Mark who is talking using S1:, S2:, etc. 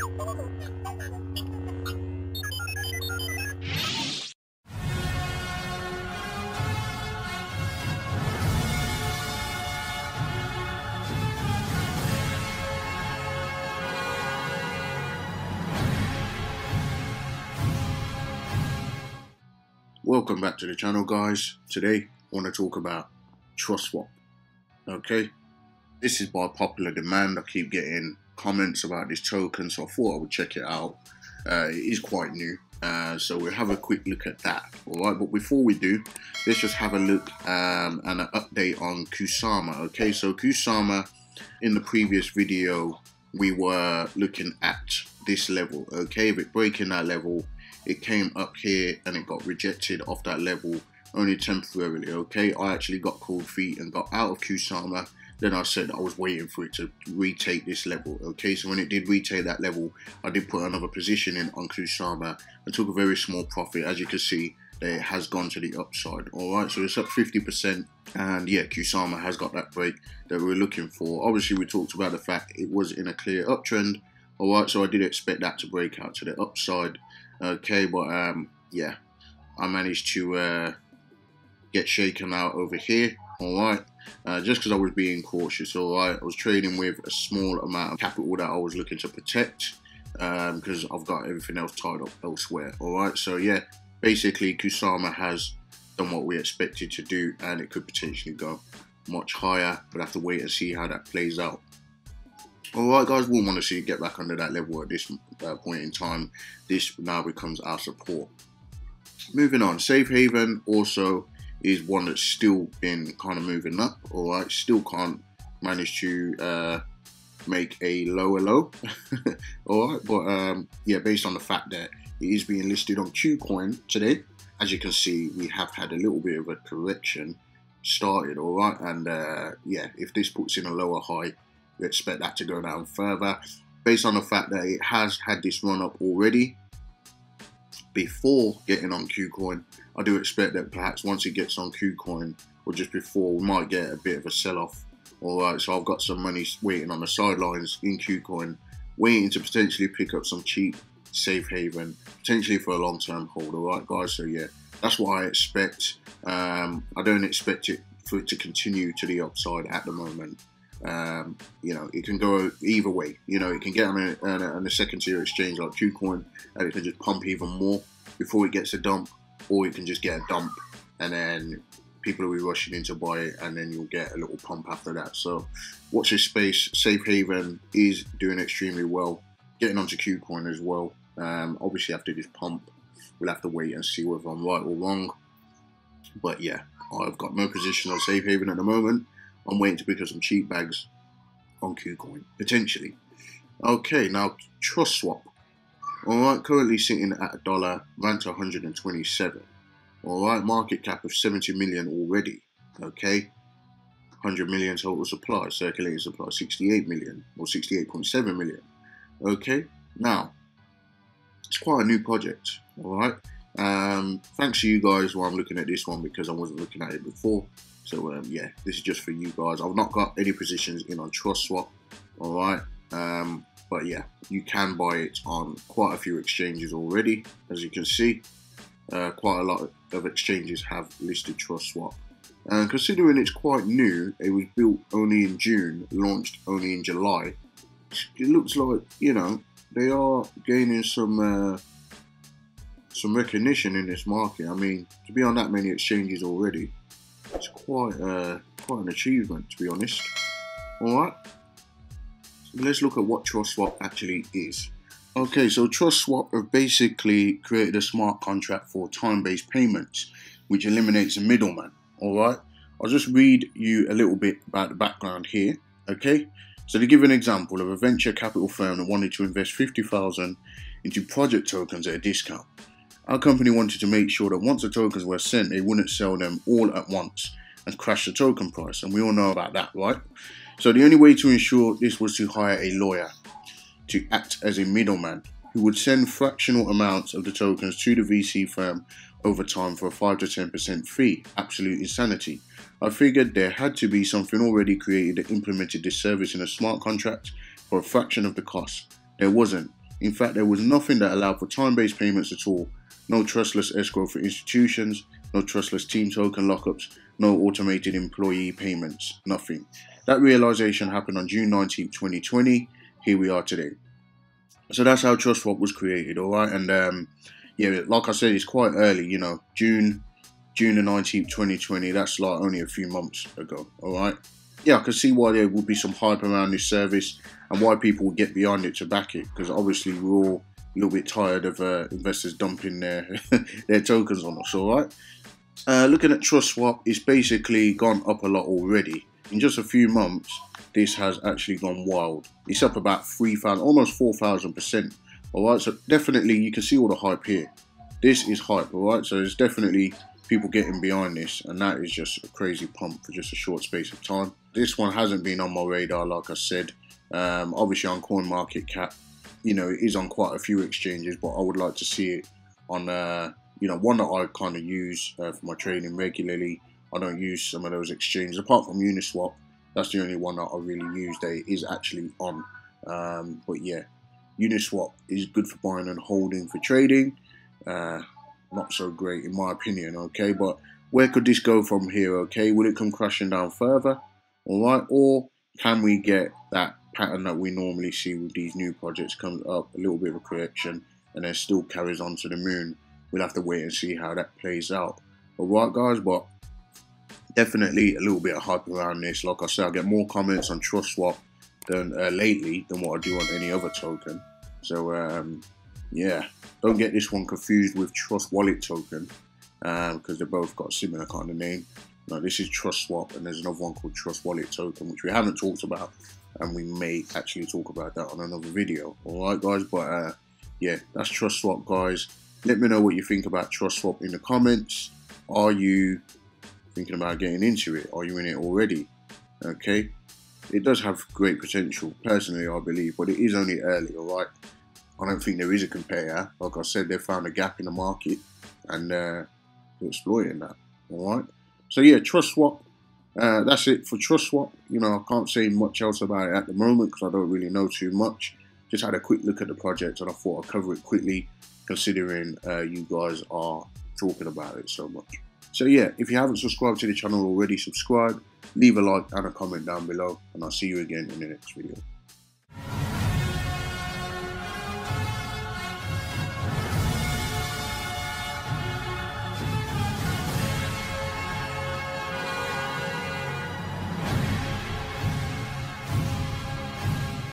S1: Welcome back to the channel guys. Today I want to talk about TrustSwap. Okay, this is by popular demand. I keep getting comments about this token so I thought I would check it out. Uh, it is quite new uh, so we'll have a quick look at that. Alright, but before we do, let's just have a look um, and an update on Kusama. Okay, so Kusama in the previous video we were looking at this level. Okay, if it breaking that level it came up here and it got rejected off that level only temporarily okay I actually got cold feet and got out of Kusama then I said I was waiting for it to retake this level okay? So when it did retake that level I did put another position in on Kusama and took a very small profit. As you can see it has gone to the upside alright so it's up 50% and yeah Kusama has got that break that we are looking for. Obviously we talked about the fact it was in a clear uptrend alright so I did expect that to break out to the upside Okay, but um, yeah, I managed to uh, get shaken out over here. All right, uh, just because I was being cautious. All right, I was trading with a small amount of capital that I was looking to protect because um, I've got everything else tied up elsewhere. All right, so yeah, basically Kusama has done what we expected to do, and it could potentially go much higher. But I have to wait and see how that plays out. Alright guys, we'll want to see get back under that level at this uh, point in time. This now becomes our support. Moving on, Safe Haven also is one that's still been kind of moving up. Alright, still can't manage to uh, make a lower low. Alright, but um, yeah, based on the fact that it is being listed on KuCoin today, as you can see, we have had a little bit of a correction started. Alright, and uh, yeah, if this puts in a lower high, we expect that to go down further based on the fact that it has had this run up already before getting on KuCoin. I do expect that perhaps once it gets on KuCoin or just before, we might get a bit of a sell off. Alright, so I've got some money waiting on the sidelines in KuCoin, waiting to potentially pick up some cheap safe haven, potentially for a long term hold. Alright, guys, so yeah, that's what I expect. Um, I don't expect it for it to continue to the upside at the moment. Um, you know, it can go either way. You know, it can get on a, on a, on a second tier exchange like KuCoin, and it can just pump even more before it gets a dump, or it can just get a dump, and then people will be rushing in to buy it, and then you'll get a little pump after that. So, watch this space. Safe Haven is doing extremely well, getting onto KuCoin as well. Um, obviously, after this pump, we'll have to wait and see whether I'm right or wrong. But yeah, I've got no position on Safe Haven at the moment. I'm waiting to pick up some cheap bags on KuCoin, potentially. Okay, now Trust TrustSwap. Alright, currently sitting at a dollar, ran to 127. Alright, market cap of 70 million already. Okay, 100 million total supply, circulating supply 68 million or 68.7 million. Okay, now it's quite a new project. Alright, um, thanks to you guys while I'm looking at this one because I wasn't looking at it before. So um, yeah, this is just for you guys. I've not got any positions in on TrustSwap, all right. Um, but yeah, you can buy it on quite a few exchanges already, as you can see. Uh, quite a lot of exchanges have listed TrustSwap. And considering it's quite new, it was built only in June, launched only in July. It looks like you know they are gaining some uh, some recognition in this market. I mean, to be on that many exchanges already, it's quite uh, quite an achievement, to be honest. All right, so let's look at what TrustSwap actually is. Okay, so TrustSwap have basically created a smart contract for time-based payments, which eliminates a middleman. All right, I'll just read you a little bit about the background here. Okay, so to give an example of a venture capital firm that wanted to invest 50,000 into project tokens at a discount. Our company wanted to make sure that once the tokens were sent, they wouldn't sell them all at once and crash the token price. And we all know about that, right? So the only way to ensure this was to hire a lawyer to act as a middleman who would send fractional amounts of the tokens to the VC firm over time for a 5 to 10% fee. Absolute insanity. I figured there had to be something already created that implemented this service in a smart contract for a fraction of the cost. There wasn't. In fact, there was nothing that allowed for time-based payments at all. No trustless escrow for institutions, no trustless team token lockups, no automated employee payments, nothing. That realization happened on June 19, 2020. Here we are today. So that's how TrustSwap was created, all right? And um, yeah, like I said, it's quite early, you know, June, June the 19th, 2020. That's like only a few months ago, all right? Yeah, I can see why there would be some hype around this service and why people would get behind it to back it because obviously we're all little bit tired of uh, investors dumping their their tokens on us, all right? Uh, looking at TrustSwap, it's basically gone up a lot already. In just a few months, this has actually gone wild. It's up about 3,000, almost 4,000%. All right, so definitely you can see all the hype here. This is hype, all right? So there's definitely people getting behind this, and that is just a crazy pump for just a short space of time. This one hasn't been on my radar, like I said. Um, obviously on CoinMarketCap, you know, it is on quite a few exchanges, but I would like to see it on, uh, you know, one that I kind of use uh, for my trading regularly. I don't use some of those exchanges apart from Uniswap. That's the only one that I really use that is actually on. Um, but yeah, Uniswap is good for buying and holding for trading. Uh, not so great in my opinion. Okay, but where could this go from here? Okay, will it come crashing down further? All right, or can we get that pattern that we normally see with these new projects comes up a little bit of a correction and then still carries on to the moon? We'll have to wait and see how that plays out. All right, guys, but definitely a little bit of hype around this. Like I said, I get more comments on TrustSwap than uh, lately than what I do on any other token. So um, yeah, don't get this one confused with Trust Wallet token because um, they both got similar kind of name. No, this is TrustSwap, and there's another one called Trust Wallet token, which we haven't talked about, and we may actually talk about that on another video. All right, guys, but uh, yeah, that's Trust Swap guys. Let me know what you think about Trust Swap in the comments. Are you thinking about getting into it? Are you in it already? Okay, it does have great potential, personally, I believe, but it is only early, all right? I don't think there is a compare. Like I said, they found a gap in the market and uh, they're exploiting that, all right? So, yeah, TrustSwap, uh, that's it for TrustSwap. You know, I can't say much else about it at the moment because I don't really know too much. Just had a quick look at the project and I thought I'd cover it quickly considering uh, you guys are talking about it so much. So yeah, if you haven't subscribed to the channel already, subscribe, leave a like and a comment down below, and I'll see you again in the next video.